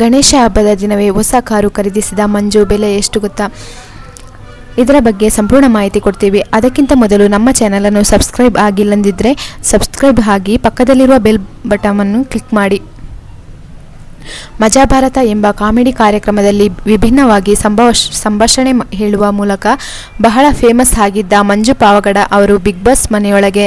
ಗಣೇಶ ಹಬ್ಬದ ದಿನವೇ ಹೊಸ ಕಾರು ಖರೀದಿಸಿದ ಮಂಜು ಬೆಲೆ ಎಷ್ಟು ಗೊತ್ತಾ? ಇದರ ಬಗ್ಗೆ ಸಂಪೂರ್ಣ ಮಾಹಿತಿ ಕೊಡ್ತೀವಿ. ಅದಕ್ಕಿಂತ ಮೊದಲು ನಮ್ಮ ಚಾನಲನ್ನು ಸಬ್ಸ್ಕ್ರೈಬ್ ಆಗಿಲ್ಲಂದಿದ್ದರೆ ಸಬ್ಸ್ಕ್ರೈಬ್ ಆಗಿ ಪಕ್ಕದಲ್ಲಿರುವ ಬೆಲ್ ಬಟಮನ್ನು ಕ್ಲಿಕ್ ಮಾಡಿ. ಮಜಾ ಭಾರತ ಎಂಬ ಕಾಮಿಡಿ ಕಾರ್ಯಕ್ರಮದಲ್ಲಿ ವಿಭಿನ್ನವಾಗಿ ಸಂಭಾಷ, ಸಂಭಾಷಣೆ ಹೇಳುವ ಮೂಲಕ ಬಹಳ ಫೇಮಸ್ ಆಗಿದ್ದ ಮಂಜು ಪಾವಗಡ ಅವರು ಬಿಗ್ ಬಾಸ್ ಮನೆಯೊಳಗೆ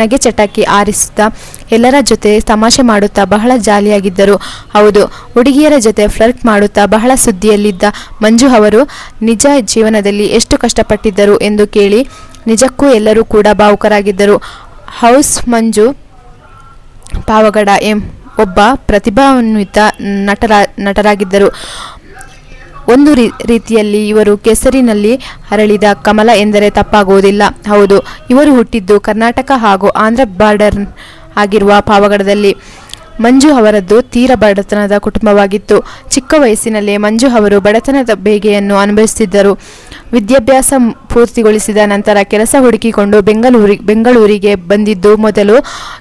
ನಗೆ ಚಟಾಕಿ ಆರಿಸುತ್ತಾ ಎಲ್ಲರ ಜೊತೆ ತಮಾಷೆ ಮಾಡುತ್ತಾ ಬಹಳ ಜಾಲಿಯಾಗಿದ್ದರು. ಹೌದು, ಹುಡುಗಿಯರ ಜೊತೆ ಫ್ಲರ್ಟ್ ಮಾಡುತ್ತಾ ಬಹಳ ಸುದ್ದಿಯಲ್ಲಿದ್ದ ಮಂಜು ಅವರು, ನಿಜ ಜೀವನದಲ್ಲಿ ಎಷ್ಟು ಕಷ್ಟಪಟ್ಟಿದ್ದರು ಎಂದು ಕೇಳಿ ನಿಜಕ್ಕೂ ಎಲ್ಲರೂ ಕೂಡ ಭಾವುಕರಾಗಿದ್ದರು. ಹೌಸ್ ಮಂಜು ಪಾವಗಡ ಎಂ. ಒಬ್ಬ ಪ್ರತಿಭಾನ್ವಿತ ನಟರ, ನಟರಾಗಿದ್ದರು. ಒಂದು ರೀತಿಯಲ್ಲಿ ಇವರು ಕೆಸರಿನಲ್ಲಿ ಅರಳಿದ ಕಮಲ ಎಂದರೆ ತಪ್ಪಾಗುವುದಿಲ್ಲ. ಹೌದು, ಇವರು ಹುಟ್ಟಿದ್ದು ಕರ್ನಾಟಕ ಹಾಗೂ ಆಂಧ್ರ ಬಾರ್ಡರ್ ಆಗಿರುವ ಪಾವಗಡದಲ್ಲಿ ಮಂಜು ಅವರದ್ದು ತೀರ ಬಡತನದ ಕುಟುಂಬವಾಗಿತ್ತು. ಚಿಕ್ಕ ವಯಸ್ಸಿನಲ್ಲೇ ಮಂಜು ಅವರು ಬಡತನದ ಬೇಗೆಯನ್ನು ಅನುಭವಿಸುತ್ತಿದ್ದರು. ವಿದ್ಯಾಭ್ಯಾಸ ಪೂರ್ತಿಗೊಳಿಸಿದ ನಂತರ ಕೆಲಸ ಹುಡುಕಿಕೊಂಡು ಬೆಂಗಳೂರಿ, ಬೆಂಗಳೂರಿಗೆ ಬಂದಿದ್ದು ಮೊದಲು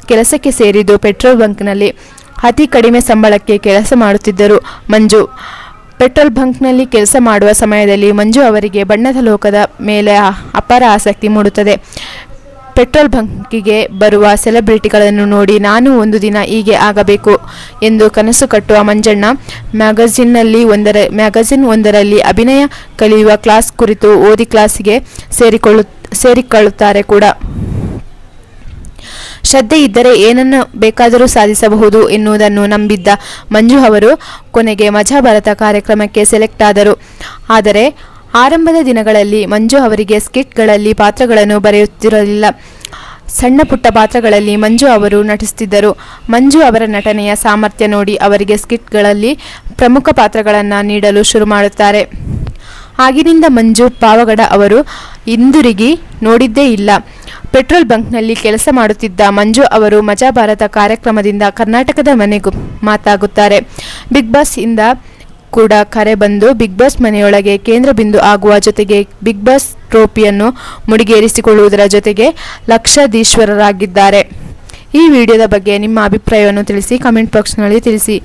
ಕೆಲಸಕ್ಕೆ ಸೇರಿದ್ದು ಪೆಟ್ರೋಲ್ ಬಂಕ್ನಲ್ಲಿ. ಅತಿ ಕಡಿಮೆ ಸಂಬಳಕ್ಕೆ ಕೆಲಸ ಮಾಡುತ್ತಿದ್ದರು ಮಂಜು. ಪೆಟ್ರೋಲ್ ಬಂಕ್ನಲ್ಲಿ ಕೆಲಸ ಮಾಡುವ ಸಮಯದಲ್ಲಿ ಮಂಜು ಅವರಿಗೆ ಬಣ್ಣದ ಲೋಕದ ಮೇಲೆ ಅಪಾರ ಆಸಕ್ತಿ ಮೂಡುತ್ತದೆ. ಪೆಟ್ರೋಲ್ ಬಂಕಿಗೆ ಬರುವ ಸೆಲೆಬ್ರಿಟಿಗಳನ್ನು ನೋಡಿ ನಾನು ಒಂದು ದಿನ ಹೀಗೆ ಆಗಬೇಕು ಎಂದು ಕನಸು ಕಟ್ಟುವ ಮಂಜಣ್ಣ. ಮ್ಯಾಗಝಿನ್ನಲ್ಲಿ ಒಂದರ ಮ್ಯಾಗಝಿನ್ ಒಂದರಲ್ಲಿ ಅಭಿನಯ ಕಲಿಯುವ ಕ್ಲಾಸ್ ಕುರಿತು ಓದಿ ಕ್ಲಾಸಿಗೆ ಸೇರಿಕೊಳ್ಳು ಸೇರಿಕೊಳ್ಳುತ್ತಾರೆ ಕೂಡ. ಶ್ರದ್ಧೆ ಇದ್ದರೆ ಏನನ್ನು ಬೇಕಾದರೂ ಸಾಧಿಸಬಹುದು ಎನ್ನುವುದನ್ನು ನಂಬಿದ್ದ ಮಂಜು ಅವರು ಕೊನೆಗೆ ಮಜಾ ಭಾರತ ಕಾರ್ಯಕ್ರಮಕ್ಕೆ ಸೆಲೆಕ್ಟ್ ಆದರು. ಆದರೆ ಆರಂಭದ ದಿನಗಳಲ್ಲಿ ಮಂಜು ಅವರಿಗೆ ಸ್ಕಿಟ್ಗಳಲ್ಲಿ ಪಾತ್ರಗಳನ್ನು ಬರೆಯುತ್ತಿರಲಿಲ್ಲ. ಸಣ್ಣ ಪುಟ್ಟ ಪಾತ್ರಗಳಲ್ಲಿ ಮಂಜು ಅವರು ನಟಿಸುತ್ತಿದ್ದರು. ಮಂಜು ಅವರ ನಟನೆಯ ಸಾಮರ್ಥ್ಯ ನೋಡಿ ಅವರಿಗೆ ಸ್ಕಿಟ್ಗಳಲ್ಲಿ ಪ್ರಮುಖ ಪಾತ್ರಗಳನ್ನು ನೀಡಲು ಶುರು ಮಾಡುತ್ತಾರೆ. ಆಗಿನಿಂದ ಮಂಜು ಪಾವಗಡ ಅವರು ಹಿಂದಿರುಗಿ ನೋಡಿದ್ದೇ ಇಲ್ಲ. ಪೆಟ್ರೋಲ್ ಬಂಕ್ನಲ್ಲಿ ಕೆಲಸ ಮಾಡುತ್ತಿದ್ದ ಮಂಜು ಅವರು ಮಜಾ ಭಾರತ ಕಾರ್ಯಕ್ರಮದಿಂದ ಕರ್ನಾಟಕದ ಮನೆಗೂ ಮಾತಾಗುತ್ತಾರೆ. ಬಿಗ್ ಬಾಸ್ ಇಂದ ಕೂಡ ಕರೆ ಬಂದು ಬಿಗ್ ಬಾಸ್ ಮನೆಯೊಳಗೆ ಕೇಂದ್ರ ಬಿಂದು ಆಗುವ ಜೊತೆಗೆ ಬಿಗ್ ಬಾಸ್ ಟ್ರೋಫಿಯನ್ನು ಮುಡಿಗೇರಿಸಿಕೊಳ್ಳುವುದರ ಜೊತೆಗೆ ಲಕ್ಷಾಧೀಶ್ವರರಾಗಿದ್ದಾರೆ. ಈ ವಿಡಿಯೋದ ಬಗ್ಗೆ ನಿಮ್ಮ ಅಭಿಪ್ರಾಯವನ್ನು ತಿಳಿಸಿ ಕಮೆಂಟ್ ಬಾಕ್ಸ್ನಲ್ಲಿ ತಿಳಿಸಿ.